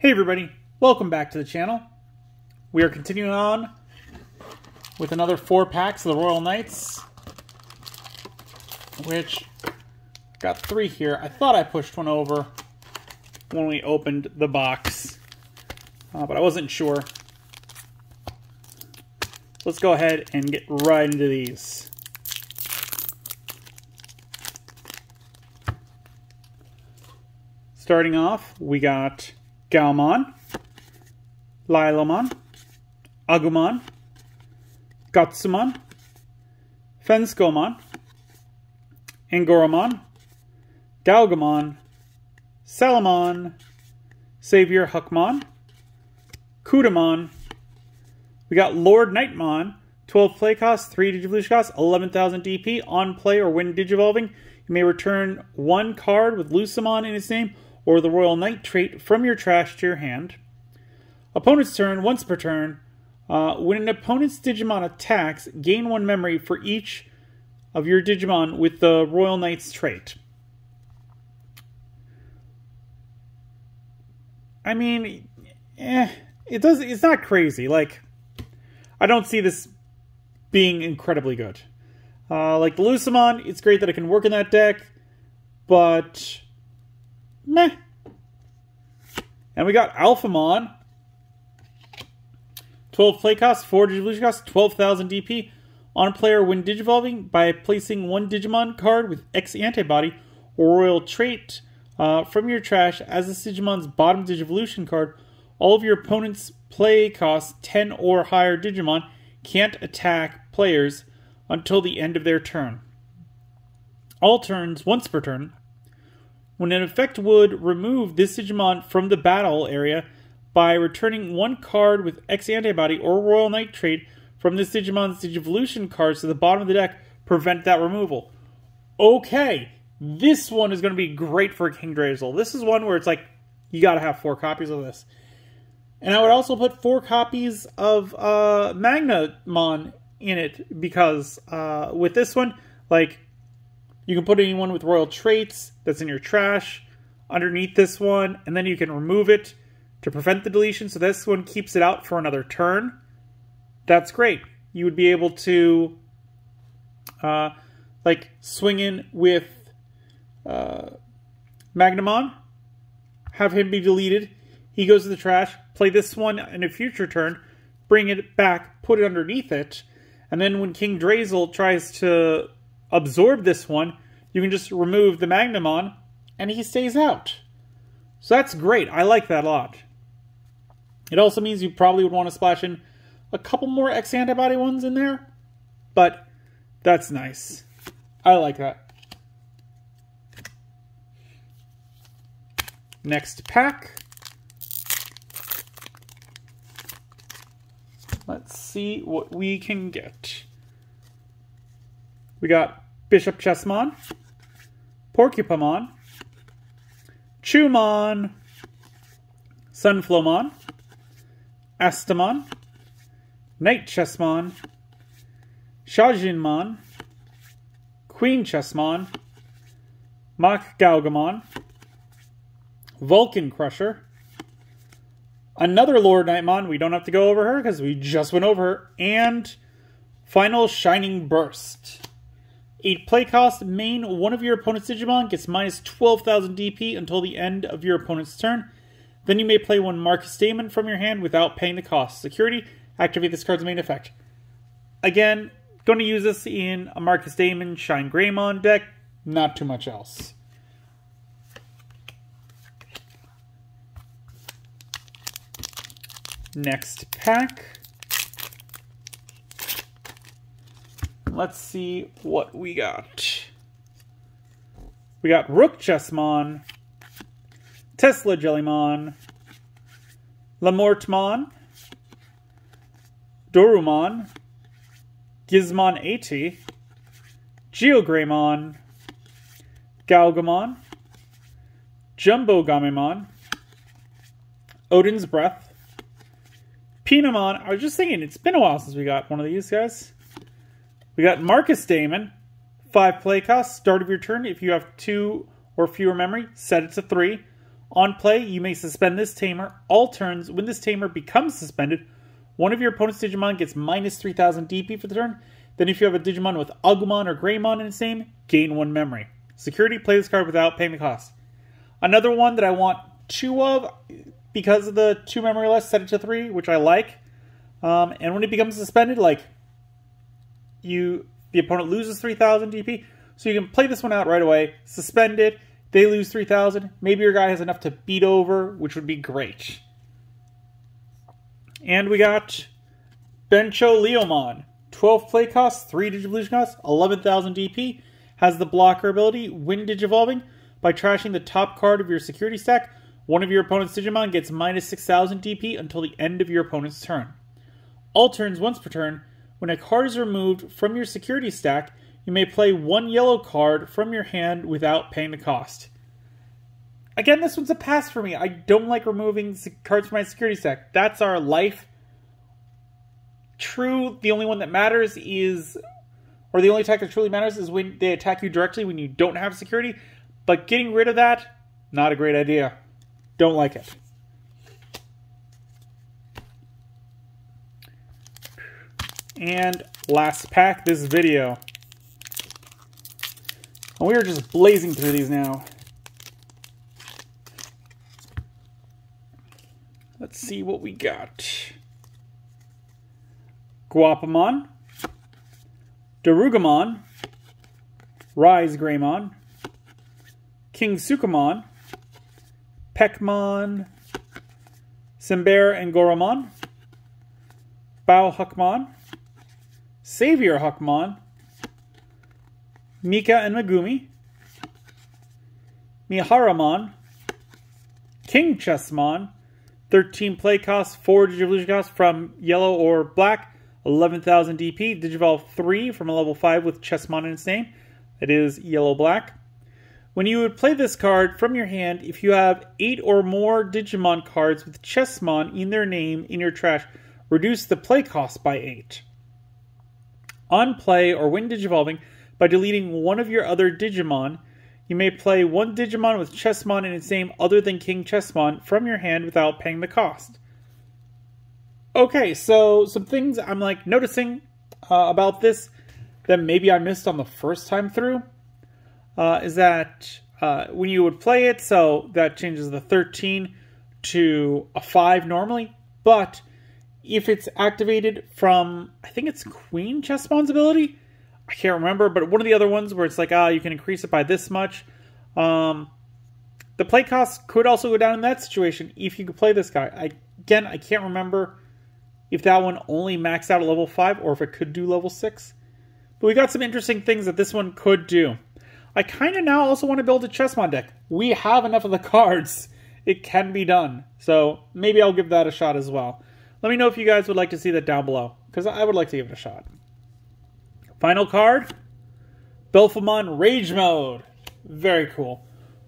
Hey everybody, welcome back to the channel. We are continuing on with another four packs of the Royal Knights, which got three here. I thought I pushed one over when we opened the box, uh, but I wasn't sure. Let's go ahead and get right into these. Starting off, we got Galmon, Liloman, Agumon, Gutsumon, Fenskomon, Angoramon, Gaogamon, Salamon, Savior Huckmon, Kudamon. We got Lord Knightmon, 12 play cost, 3 Digivolution cost, 11,000 DP. On play or when Digivolving, you may return one card with Lucemon in its name or the Royal Knight trait from your trash to your hand. Opponent's turn, once per turn. Uh, when an opponent's Digimon attacks, gain one memory for each of your Digimon with the Royal Knight's trait. I mean, eh, it does. It's not crazy. Like, I don't see this being incredibly good. Uh, like the Lucemon, it's great that it can work in that deck, but meh. And we got Alphamon. 12 play cost, 4 Digivolution cost, 12,000 DP. On a player when Digivolving by placing one Digimon card with X antibody or Royal Trait uh, from your trash as this Digimon's bottom Digivolution card. All of your opponent's play cost 10 or higher Digimon can't attack players until the end of their turn. All turns, once per turn, when an effect would remove this Digimon from the battle area by returning one card with X antibody or Royal trait from this Digimon's Digivolution cards to the bottom of the deck, prevent that removal. Okay, this one is going to be great for King Drasil. This is one where it's like, you got to have four copies of this. And I would also put four copies of uh, Magnamon in it because uh, with this one, like, you can put anyone with royal traits that's in your trash underneath this one, and then you can remove it to prevent the deletion. So this one keeps it out for another turn. That's great. You would be able to uh, like swing in with uh, Magnamon, have him be deleted. He goes to the trash, play this one in a future turn, bring it back, put it underneath it, and then when King Drasil tries to absorb this one, you can just remove the Magnamon and he stays out. So that's great. I like that a lot. It also means you probably would want to splash in a couple more X antibody ones in there, but that's nice. I like that. Next pack. Let's see what we can get. We got Bishop Chessmon, Porcupamon, Chumon, Sunflomon, Astamon, Knight Chessmon, Shajinmon, Queen Chessmon, Mach Gaogamon, Vulcan Crusher, another Lord Knightmon, we don't have to go over her because we just went over her, and Final Shining Burst. 8 play cost, main one of your opponent's Digimon gets minus 12,000 DP until the end of your opponent's turn. Then you may play one Marcus Damon from your hand without paying the cost. Security, activate this card's main effect. Again, going to use this in a Marcus Damon Shine Greymon deck, not too much else. Next pack. Let's see what we got. We got Rook Chessmon, Tesla Jellymon, Lamortmon, Dorumon, Gizmon 80, Geogreymon, Gaogamon, Jumbo Gamemon, Odin's Breath, Pinamon. I was just thinking, it's been a while since we got one of these guys. We got Marcus Damon, five play cost, start of your turn. If you have two or fewer memory, set it to three. On play, you may suspend this tamer. All turns, when this tamer becomes suspended, one of your opponent's Digimon gets minus 3000 DP for the turn. Then if you have a Digimon with Agumon or Greymon in its name, gain one memory. Security, play this card without paying the cost. Another one that I want two of because of the two memory less, set it to three, which I like. Um, and when it becomes suspended, like you, the opponent loses 3,000 DP, so you can play this one out right away, suspend it, they lose 3,000. Maybe your guy has enough to beat over, which would be great. And we got Bancho Leomon. 12 play cost, 3 Digivolution cost, 11,000 DP. Has the blocker ability, Wind Digivolving. By trashing the top card of your security stack, one of your opponent's Digimon gets minus 6,000 DP until the end of your opponent's turn. All turns once per turn, when a card is removed from your security stack, you may play one yellow card from your hand without paying the cost. Again, this one's a pass for me. I don't like removing cards from my security stack. That's our life. True, the only one that matters is, or the only attack that truly matters is when they attack you directly when you don't have security. But getting rid of that, not a great idea. Don't like it. And last pack this video. And we are just blazing through these now. Let's see what we got. Guapamon, Dorugamon, Rise Greymon, King Sukamon, Peckmon, Simber and Goromon, Bao Huckmon, Savior Huckmon, Mika and Megumi, Mihiramon, King Chessmon, 13 play cost, 4 Digivolution cost from yellow or black, 11,000 DP, Digivolve 3 from a level 5 with Chessmon in its name. It is yellow black. When you would play this card from your hand, if you have 8 or more Digimon cards with Chessmon in their name in your trash, reduce the play cost by 8. On play or when Digivolving, by deleting one of your other Digimon, you may play one Digimon with Chessmon in its name other than King Chessmon from your hand without paying the cost. Okay, so some things I'm like noticing uh, about this that maybe I missed on the first time through uh, is that uh, when you would play it, so that changes the 13 to a 5 normally, but if it's activated from, I think it's Queen Chessmon's ability, I can't remember, but one of the other ones where it's like, ah, you can increase it by this much. Um, the play cost could also go down in that situation if you could play this guy. I, again, I can't remember if that one only maxed out at level 5 or if it could do level 6. But we got some interesting things that this one could do. I kind of now also want to build a Chessmon deck. We have enough of the cards. It can be done. So maybe I'll give that a shot as well. Let me know if you guys would like to see that down below, because I would like to give it a shot. Final card, Belphemon Rage Mode. Very cool.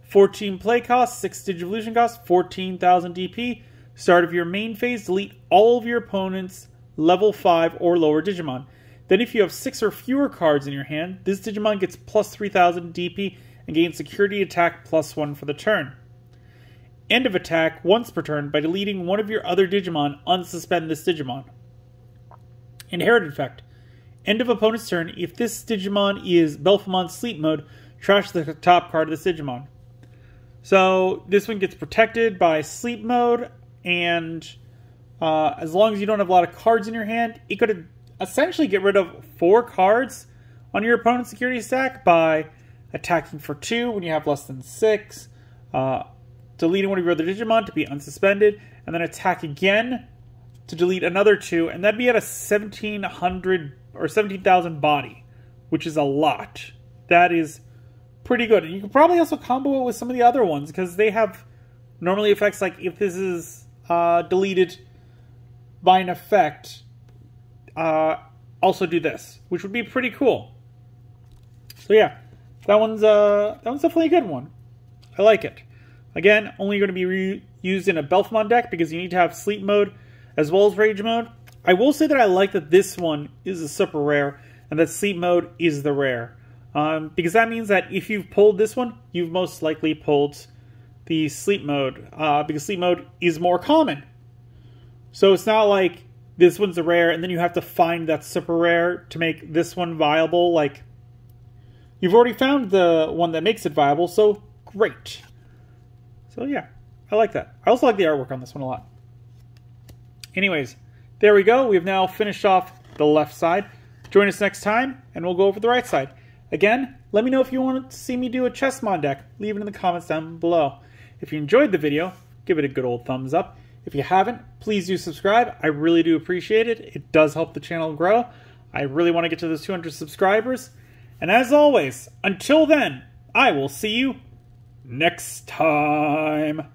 14 play cost, 6 Digivolution cost, 14,000 DP. Start of your main phase, delete all of your opponent's level 5 or lower Digimon. Then if you have 6 or fewer cards in your hand, this Digimon gets plus 3,000 DP and gains security attack plus 1 for the turn. End of attack once per turn by deleting one of your other Digimon, unsuspend this Digimon. Inherited effect. End of opponent's turn. If this Digimon is Belphemon Sleep Mode, trash the top card of this Digimon. So this one gets protected by Sleep Mode, and uh, as long as you don't have a lot of cards in your hand, it could essentially get rid of four cards on your opponent's security stack by attacking for two when you have less than six, uh, deleting one of your other Digimon to be unsuspended, and then attack again to delete another two, and that'd be at a 1700 or 17,000 body, which is a lot. That is pretty good. And you can probably also combo it with some of the other ones because they have normally effects like if this is uh, deleted by an effect, uh, also do this, which would be pretty cool. So yeah, that one's uh, that one's definitely a good one. I like it. Again, only going to be used in a Belphemon deck because you need to have sleep mode as well as rage mode. I will say that I like that this one is a super rare and that sleep mode is the rare. Um, because that means that if you've pulled this one, you've most likely pulled the sleep mode uh, because sleep mode is more common. So it's not like this one's a rare and then you have to find that super rare to make this one viable. Like, you've already found the one that makes it viable, so great. So yeah, I like that. I also like the artwork on this one a lot. Anyways, there we go. We've now finished off the left side. Join us next time, and we'll go over the right side. Again, let me know if you want to see me do a Chessmon deck. Leave it in the comments down below. If you enjoyed the video, give it a good old thumbs up. If you haven't, please do subscribe. I really do appreciate it. It does help the channel grow. I really want to get to those 200 subscribers. And as always, until then, I will see you next time.